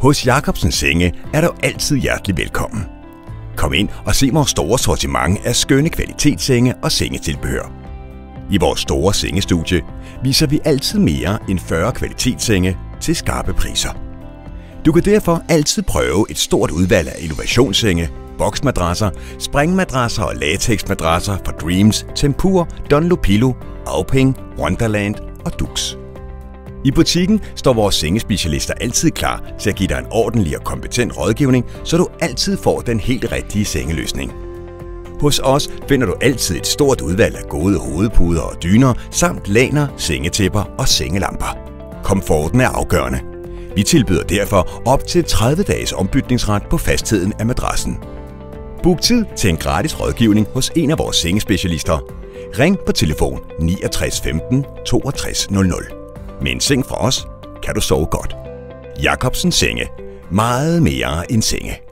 Hos Jacobsen Senge er du altid hjertelig velkommen. Kom ind og se vores store sortiment af skønne kvalitetssenge og sengetilbehør. I vores store sengestudie viser vi altid mere end 40 kvalitetssenge til skarpe priser. Du kan derfor altid prøve et stort udvalg af innovationssenge, boksmadrasser, springmadrasser og latexmadrasser fra Dreams, Tempur, Dunlopillo, Auping, Wonderland og Dux. I butikken står vores sengespecialister altid klar til at give dig en ordentlig og kompetent rådgivning, så du altid får den helt rigtige sengeløsning. Hos os finder du altid et stort udvalg af gode hovedpuder og dyner, samt laner, sengetæpper og sengelamper. Komforten er afgørende. Vi tilbyder derfor op til 30 dages ombytningsret på fastheden af madrassen. Book tid til en gratis rådgivning hos en af vores sengespecialister. Ring på telefon 69 15 62 00. Med en seng fra os kan du sove godt. Jakobsen Senge. Meget mere end senge.